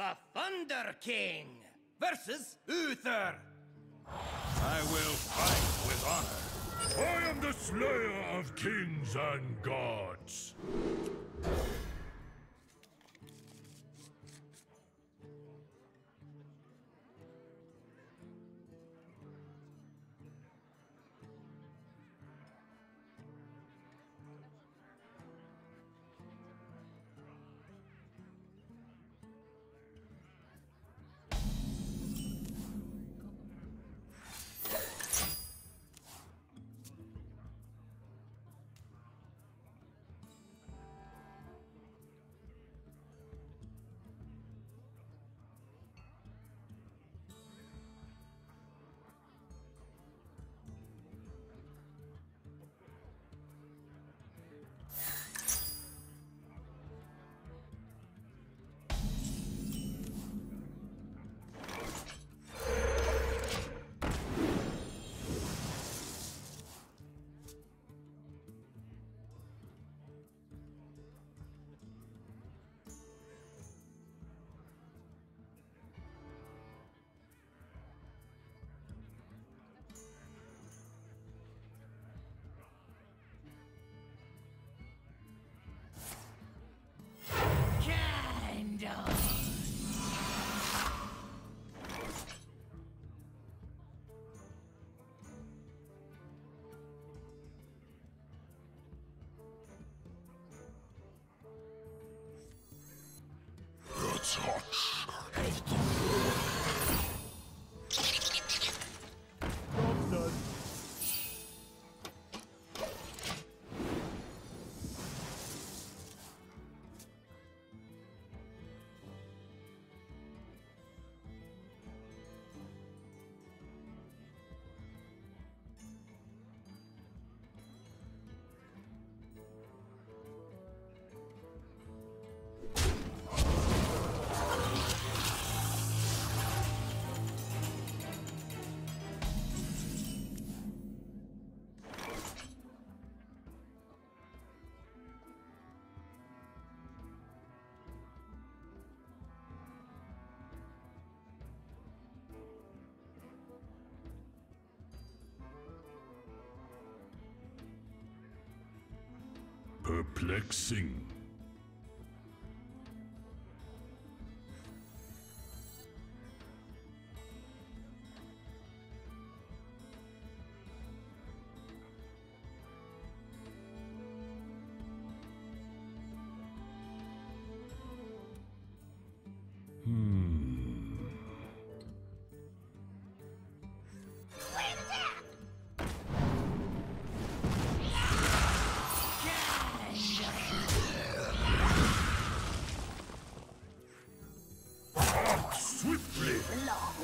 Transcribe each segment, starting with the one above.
The Thunder King versus Uther. I will fight with honor. I am the slayer of kings and gods. Perplexing.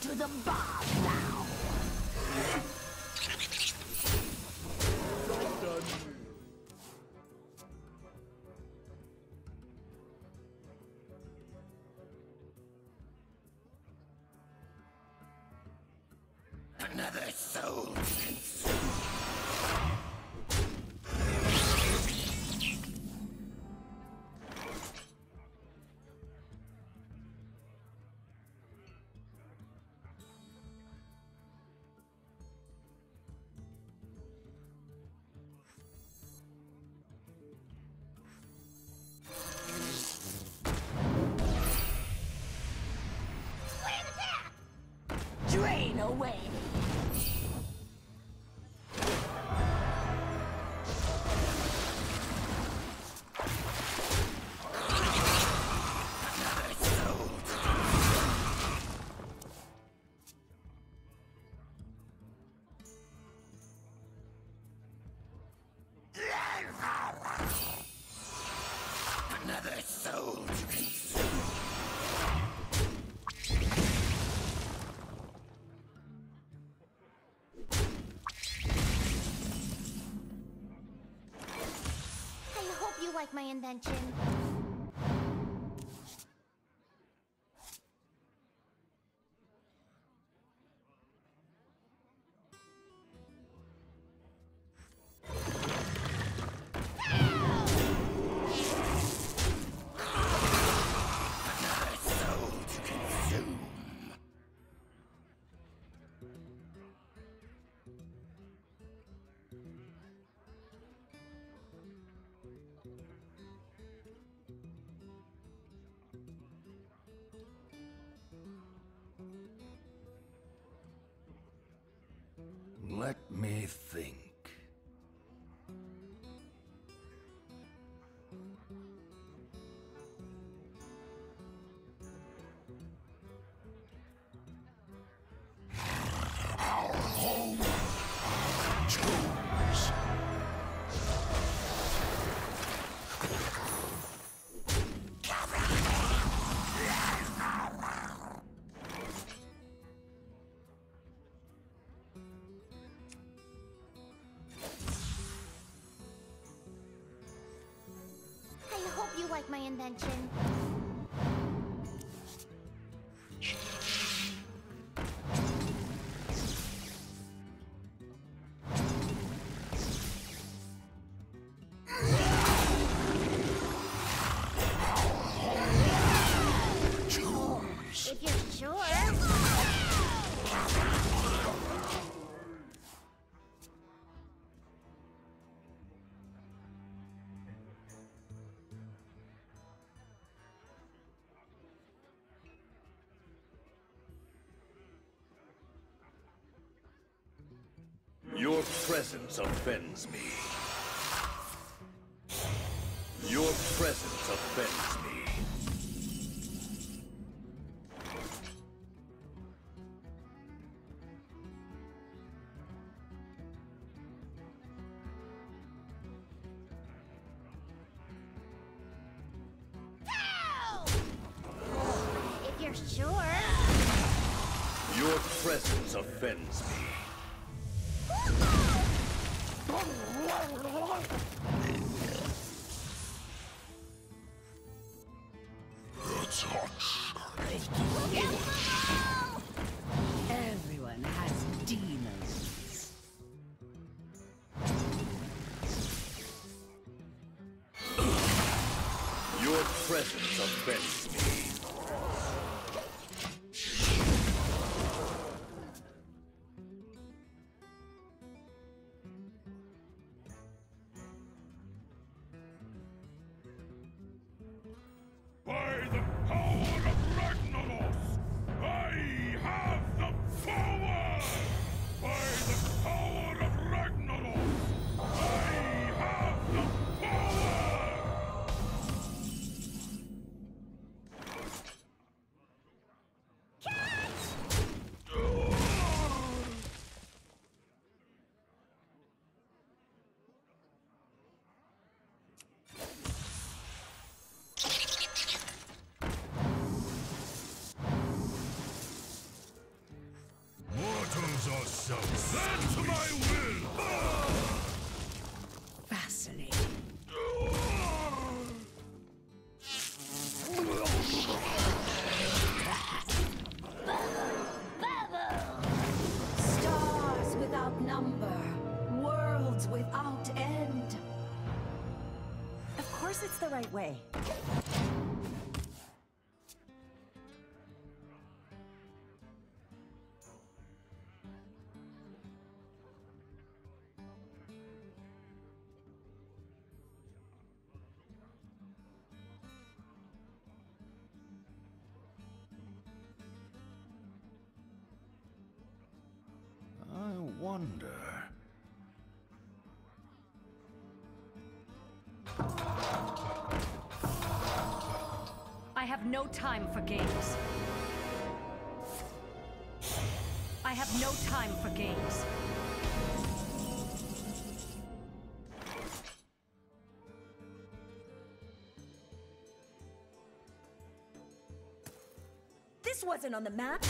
To the bar now. Another soul. Away. Like my invention. Me think. Invention. Presence offends me. Your presence offends me. If you're sure. Your presence offends me. Everyone has demons. Your presence offends me. So my will! Fascinating. Stars without number, worlds without end. Of course it's the right way. Wonder. I have no time for games. I have no time for games. This wasn't on the map.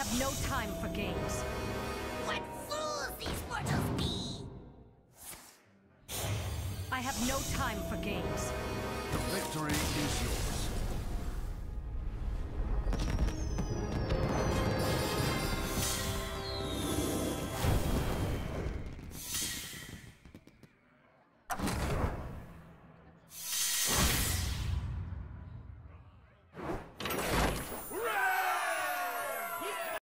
Have no time for games. What fools these mortals be! I have no time for games. The victory is yours.